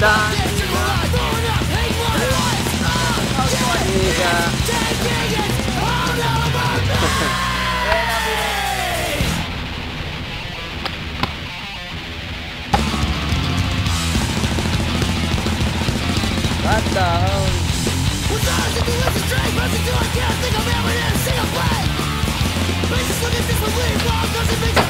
die. What the hell? With ours, if you lose the strength, first you do, I can't think of it, we didn't see a way. Make us look at this with leave, wrong, doesn't make us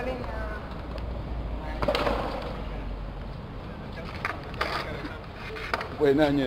la línea. Buen año.